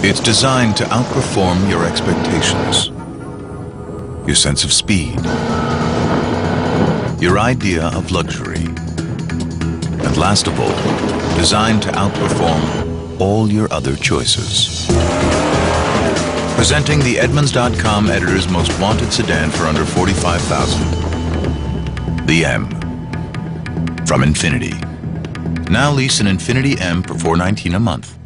It's designed to outperform your expectations, your sense of speed, your idea of luxury, and last of all, designed to outperform all your other choices. Presenting the Edmunds.com editor's most wanted sedan for under 45,000. The M. From Infiniti. Now lease an Infiniti M for 419 a month.